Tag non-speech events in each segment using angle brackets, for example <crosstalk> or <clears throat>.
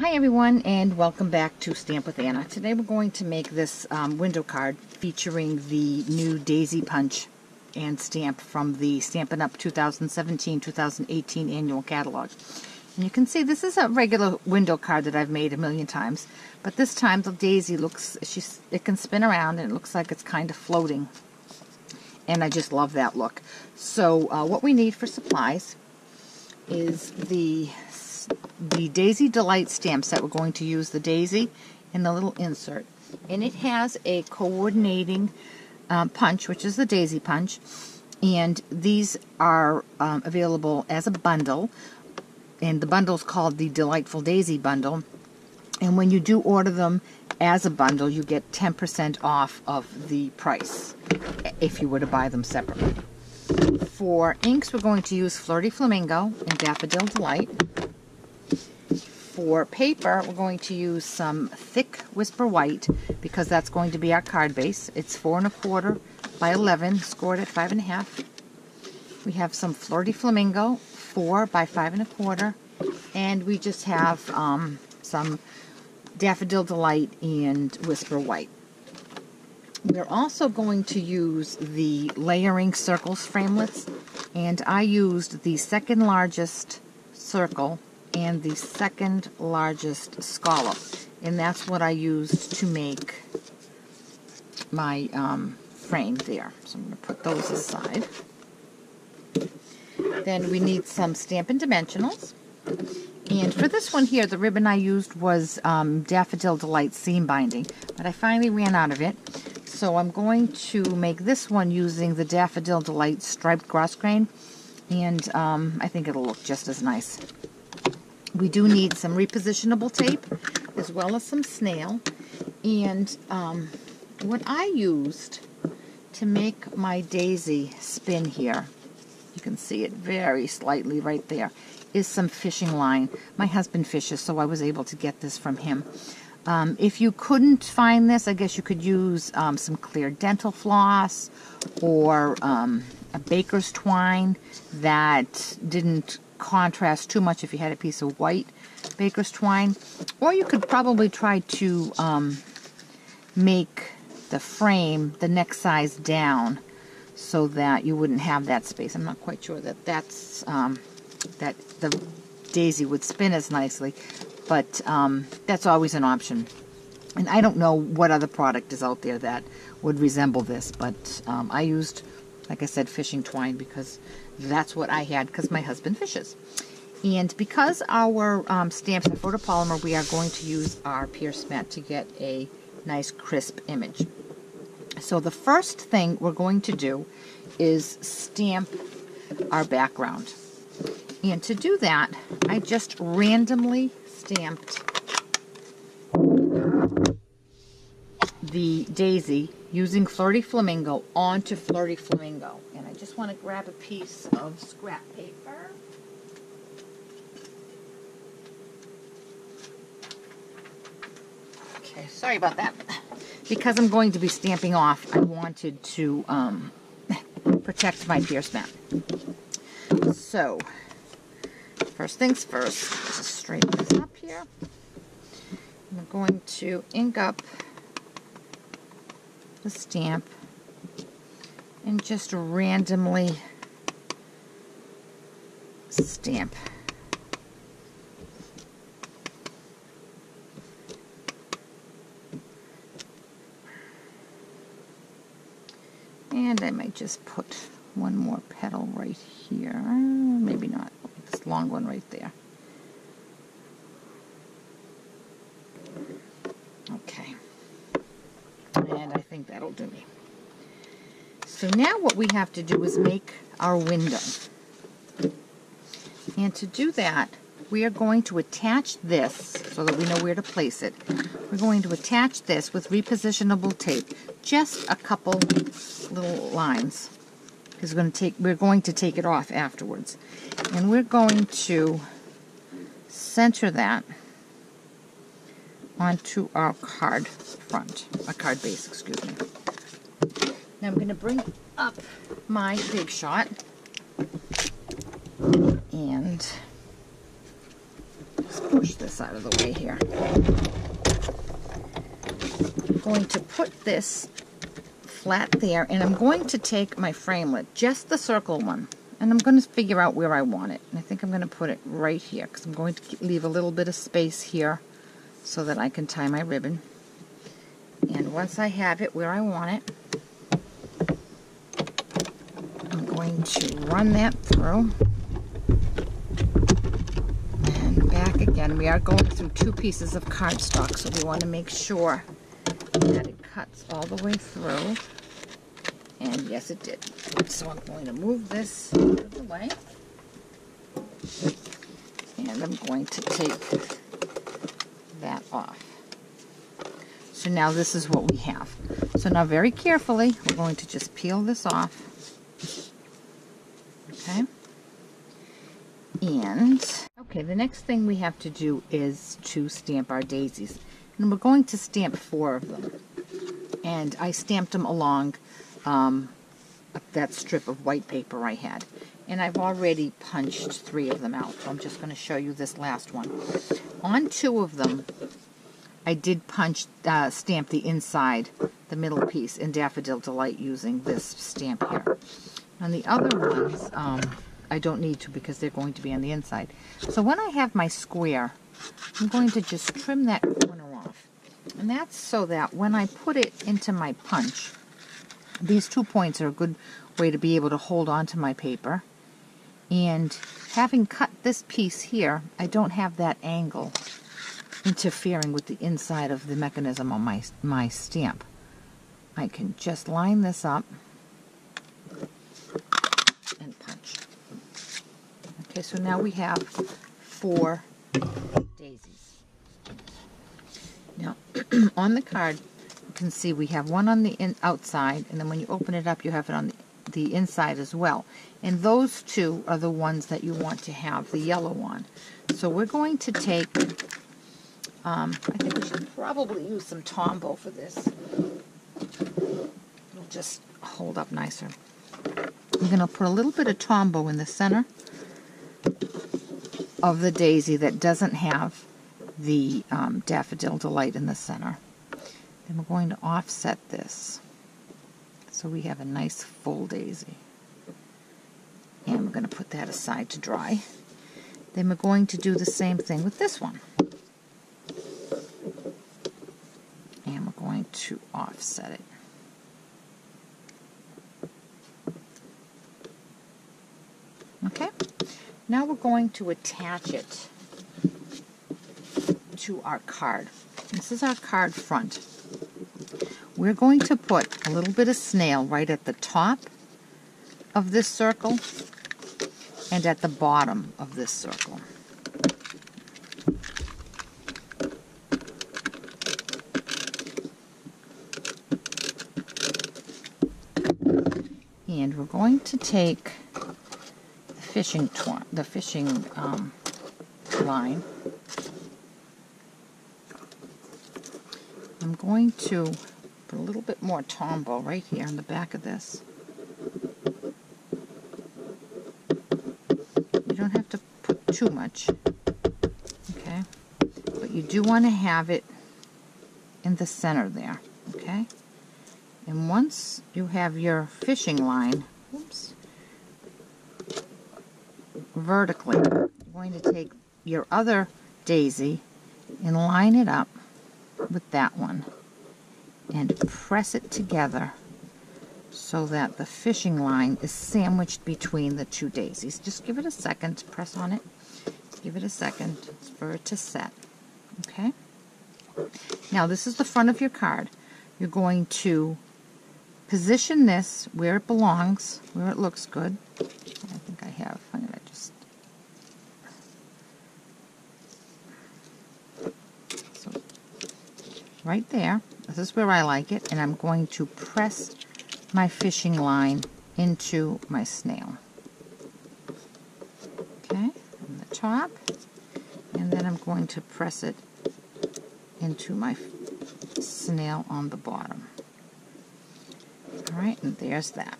Hi everyone and welcome back to Stamp with Anna. Today we're going to make this um, window card featuring the new Daisy Punch and stamp from the Stampin' Up! 2017-2018 annual catalog. And you can see this is a regular window card that I've made a million times, but this time the daisy looks, she's, it can spin around and it looks like it's kind of floating. And I just love that look. So uh, what we need for supplies is the the Daisy Delight stamp set. We're going to use the daisy in the little insert. And it has a coordinating um, punch, which is the daisy punch. And these are um, available as a bundle. And the bundle is called the Delightful Daisy Bundle. And when you do order them as a bundle, you get 10% off of the price if you were to buy them separately. For inks, we're going to use Flirty Flamingo and Daffodil Delight. For paper, we're going to use some thick Whisper White because that's going to be our card base. It's four and a quarter by 11, scored at five and a half. We have some Flirty Flamingo, four by five and a quarter. And we just have um, some Daffodil Delight and Whisper White. We're also going to use the layering circles framelits and I used the second largest circle and the second largest scallop. And that's what I used to make my um, frame there. So I'm going to put those aside. Then we need some Stampin' Dimensionals. And for this one here, the ribbon I used was um, Daffodil Delight seam binding, but I finally ran out of it. So I'm going to make this one using the Daffodil Delight striped grosgrain, and um, I think it'll look just as nice. We do need some repositionable tape as well as some snail. And um, what I used to make my daisy spin here, you can see it very slightly right there, is some fishing line. My husband fishes, so I was able to get this from him. Um, if you couldn't find this, I guess you could use um, some clear dental floss or um, a baker's twine that didn't contrast too much if you had a piece of white baker's twine. Or you could probably try to um, make the frame the next size down so that you wouldn't have that space. I'm not quite sure that that's um, that the daisy would spin as nicely, but um, that's always an option. And I don't know what other product is out there that would resemble this, but um, I used, like I said, fishing twine because that's what I had because my husband fishes. And because our um, stamps are photopolymer, we are going to use our Pierce mat to get a nice crisp image. So the first thing we're going to do is stamp our background. And to do that, I just randomly stamped the daisy using Flirty Flamingo onto Flirty Flamingo. Just want to grab a piece of scrap paper. Okay, sorry about that. Because I'm going to be stamping off, I wanted to um, <laughs> protect my Pierce mat. So, first things first, just straighten this up here. I'm going to ink up the stamp and just randomly stamp. And I might just put one more petal right here. Maybe not. This long one right there. Okay. And I think that'll do me. So now what we have to do is make our window. And to do that, we are going to attach this so that we know where to place it. We're going to attach this with repositionable tape, just a couple little lines. Because we're going to take we're going to take it off afterwards. And we're going to center that onto our card front, a card base, excuse me. Now I'm going to bring up my Big Shot and Just push this out of the way here. I'm going to put this flat there and I'm going to take my framelit, just the circle one, and I'm going to figure out where I want it. And I think I'm going to put it right here because I'm going to leave a little bit of space here so that I can tie my ribbon. And once I have it where I want it, I'm going to run that through. And back again. We are going through two pieces of cardstock, so we want to make sure that it cuts all the way through. And yes, it did. So I'm going to move this out of the way. And I'm going to take that off. So now this is what we have. So now very carefully, we're going to just peel this off. Okay. And, okay, the next thing we have to do is to stamp our daisies. And we're going to stamp four of them. And I stamped them along um, that strip of white paper I had. And I've already punched three of them out. So I'm just going to show you this last one. On two of them, I did punch, uh, stamp the inside, the middle piece in Daffodil Delight using this stamp here. On the other ones, um, I don't need to because they're going to be on the inside. So when I have my square, I'm going to just trim that corner off. And that's so that when I put it into my punch, these two points are a good way to be able to hold on to my paper. And having cut this piece here, I don't have that angle interfering with the inside of the mechanism on my, my stamp. I can just line this up and punch. Okay, so now we have four daisies. Now, <clears throat> on the card, you can see we have one on the in, outside, and then when you open it up, you have it on the, the inside as well. And those two are the ones that you want to have the yellow on. So we're going to take um, I think we should probably use some Tombow for this. It'll just hold up nicer. I'm going to put a little bit of Tombow in the center of the daisy that doesn't have the um, Daffodil Delight in the center. Then we're going to offset this so we have a nice full daisy. And we're going to put that aside to dry. Then we're going to do the same thing with this one. And we're going to offset it. Okay, now we're going to attach it to our card. This is our card front. We're going to put a little bit of snail right at the top of this circle and at the bottom of this circle. and we're going to take fishing the fishing um, line. I'm going to put a little bit more Tombow right here on the back of this. You don't have to put too much, okay? But you do want to have it in the center there, okay? And once you have your fishing line, vertically, you're going to take your other daisy and line it up with that one and press it together so that the fishing line is sandwiched between the two daisies. Just give it a second to press on it. Give it a second for it to set. Okay? Now this is the front of your card. You're going to position this where it belongs, where it looks good. I think I have. I'm going to just... So, right there. This is where I like it. And I'm going to press my fishing line into my snail. Okay, on the top. And then I'm going to press it into my snail on the bottom. All right, and there's that.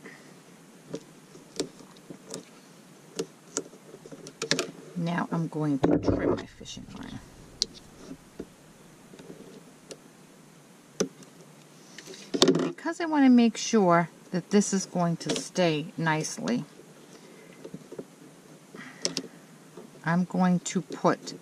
Now I'm going to trim my fishing line. Because I want to make sure that this is going to stay nicely, I'm going to put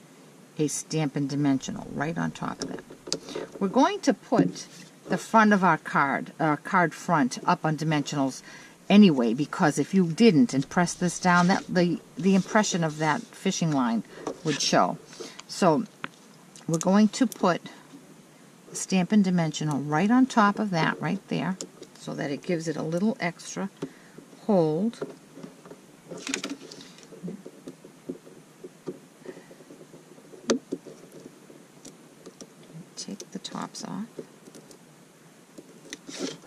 a Stampin' Dimensional right on top of that. We're going to put the front of our card, our card front, up on dimensionals anyway, because if you didn't and press this down, that the, the impression of that fishing line would show. So we're going to put Stampin' Dimensional right on top of that right there so that it gives it a little extra hold. Take the tops off.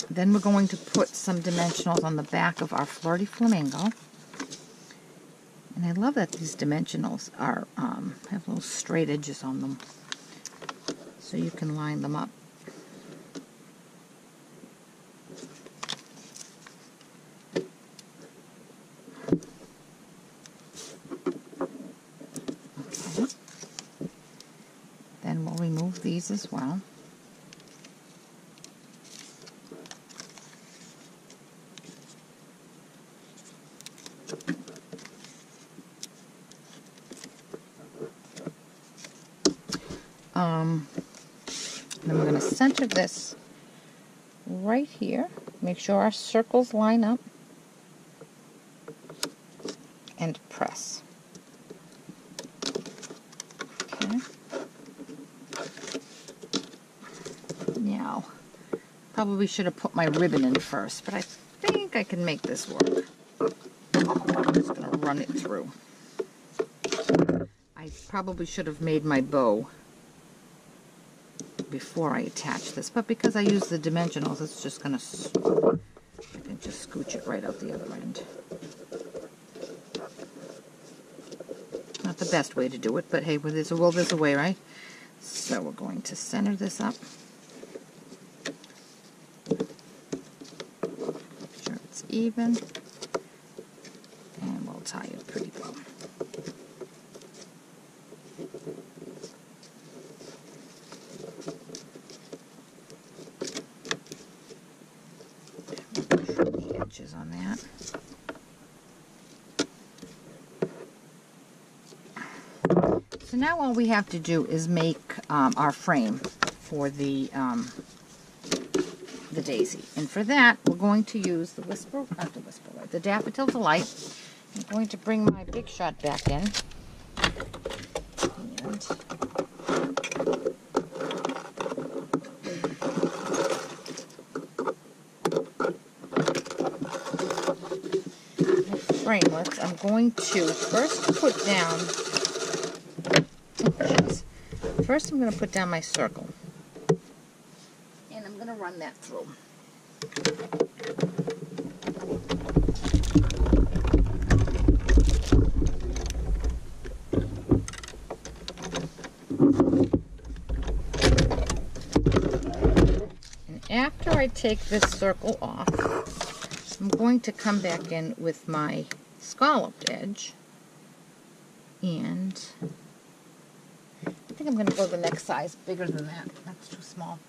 Then we're going to put some dimensionals on the back of our Flirty Flamingo. And I love that these dimensionals are um, have little straight edges on them. So you can line them up. Okay. Then we'll remove these as well. We're going to center this right here. Make sure our circles line up. And press. Okay. Now, probably should have put my ribbon in first, but I think I can make this work. I'm just going to run it through. I probably should have made my bow before I attach this, but because I use the dimensionals, it's just going to, I can just scooch it right out the other end. Not the best way to do it, but hey, well, there's a will, there's a way, right? So we're going to center this up. Make sure it's even. And we'll tie a pretty bow. the edges on that. So now all we have to do is make um, our frame for the um, the daisy. And for that, we're going to use the Whisper, not the Whisper, the Daffodil Delight. I'm going to bring my Big Shot back in. Framelits, I'm going to first put down, first I'm going to put down my circle. And I'm going to run that through. And after I take this circle off, I'm going to come back in with my scalloped edge and I think I'm going to go the next size bigger than that. That's too small.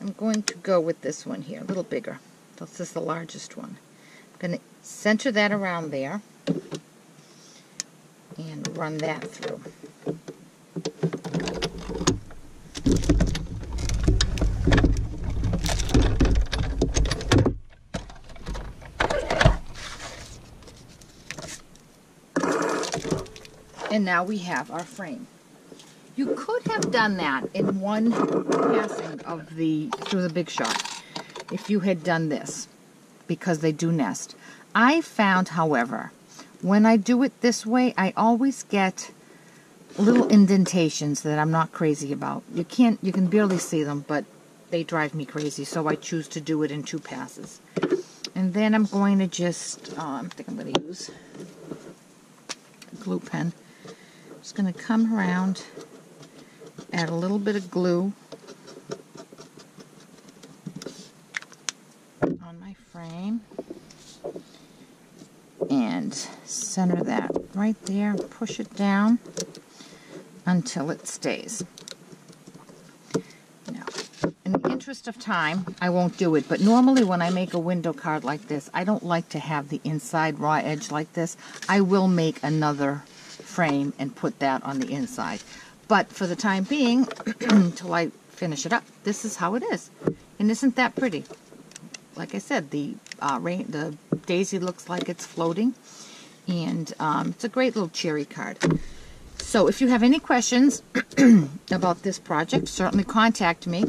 I'm going to go with this one here, a little bigger. This is the largest one. I'm going to center that around there and run that through. And now we have our frame. You could have done that in one passing of the through the big shot if you had done this because they do nest. I found, however, when I do it this way, I always get little indentations that I'm not crazy about. You can't, you can barely see them, but they drive me crazy, so I choose to do it in two passes. And then I'm going to just, uh, I think I'm going to use a glue pen just going to come around, add a little bit of glue on my frame, and center that right there, push it down until it stays. Now, in the interest of time, I won't do it, but normally when I make a window card like this, I don't like to have the inside raw edge like this. I will make another frame and put that on the inside. But for the time being, <clears throat> until I finish it up, this is how it is. And isn't that pretty? Like I said, the uh, rain, the daisy looks like it's floating. And um, it's a great little cherry card. So if you have any questions <clears throat> about this project, certainly contact me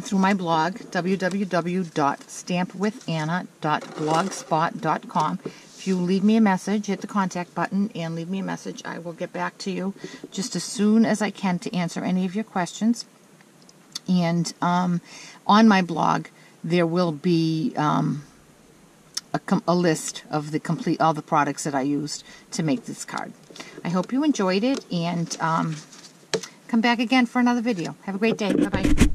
through my blog, www.stampwithanna.blogspot.com. If you leave me a message, hit the contact button and leave me a message. I will get back to you just as soon as I can to answer any of your questions. And um, on my blog, there will be um, a, a list of the complete all the products that I used to make this card. I hope you enjoyed it and um, come back again for another video. Have a great day. Bye-bye.